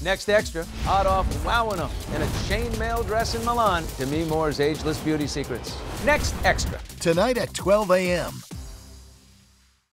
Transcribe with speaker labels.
Speaker 1: Next extra, hot off wowing them in a chainmail dress in Milan. Demi Moore's ageless beauty secrets. Next extra.
Speaker 2: Tonight at 12 a.m.